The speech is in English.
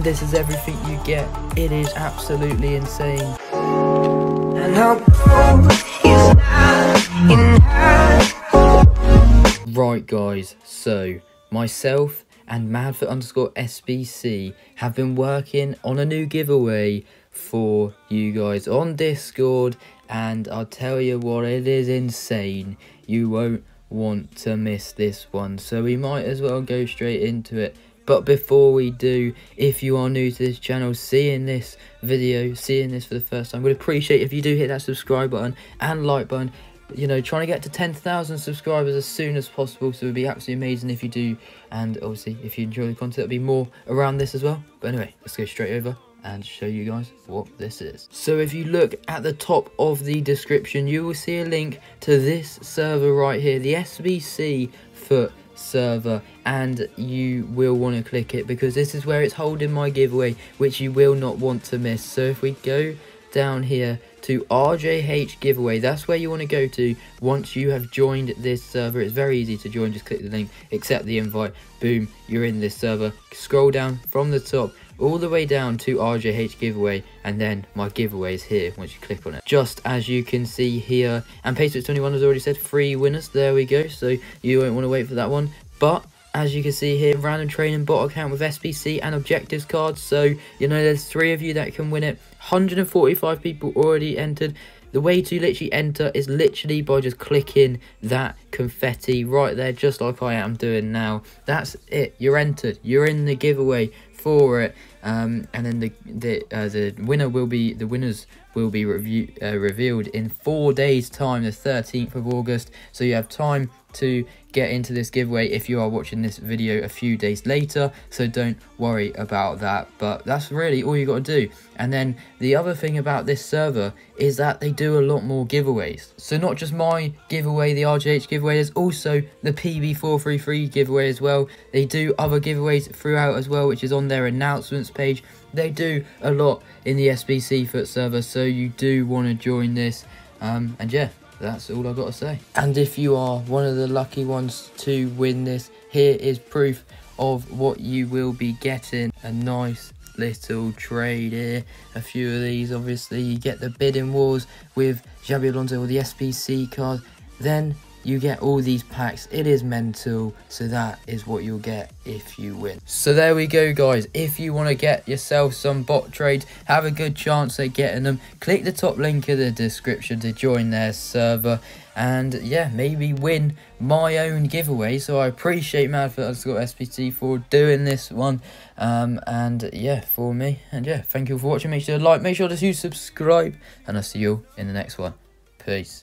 and this is everything you get. It is absolutely insane. Right guys, so myself and Madfut underscore SBC have been working on a new giveaway for you guys on Discord and I'll tell you what, it is insane. You won't want to miss this one, so we might as well go straight into it. But before we do, if you are new to this channel, seeing this video, seeing this for the first time, would appreciate if you do hit that subscribe button and like button. You know, trying to get to 10,000 subscribers as soon as possible, so it would be absolutely amazing if you do. And obviously, if you enjoy the content, there'll be more around this as well. But anyway, let's go straight over and show you guys what this is. So if you look at the top of the description, you will see a link to this server right here, the SBC Foot server and you will want to click it because this is where it's holding my giveaway which you will not want to miss. So if we go down here to RJH giveaway that's where you want to go to. Once you have joined this server it's very easy to join. Just click the link accept the invite boom you're in this server. Scroll down from the top all the way down to RJH giveaway and then my giveaway is here once you click on it. Just as you can see here and Pacewitz21 has already said free winners. There we go. So you won't want to wait for that one. But as you can see here, random training bot account with SBC and objectives cards. So, you know, there's three of you that can win it. 145 people already entered. The way to literally enter is literally by just clicking that confetti right there, just like I am doing now. That's it. You're entered. You're in the giveaway for it. Um, and then the the uh, the winner will be the winners will be review, uh, revealed in four days time the 13th of august. So you have time to get into this giveaway if you are watching this video a few days later. So don't worry about that. But that's really all you got to do. And then the other thing about this server is that they do a lot more giveaways. So not just my giveaway the rjh giveaway there's also the pb433 giveaway as well. They do other giveaways throughout as well which is on their announcements page they do a lot in the sbcfut server so you do want to join this um, and yeah that's all I've got to say. And if you are one of the lucky ones to win this, here is proof of what you will be getting. A nice little trade here. A few of these, obviously, you get the bidding wars with Xabi Alonso or the SBC card. Then you get all these packs. It is mental so that is what you'll get if you win. So there we go guys. If you want to get yourself some bot trades have a good chance at getting them click the top link in the description to join their server and yeah maybe win my own giveaway. So i appreciate madfut underscore sbc for doing this one. Um and yeah for me. And yeah thank you for watching. Make sure to like make sure to subscribe and i'll see you in the next one. Peace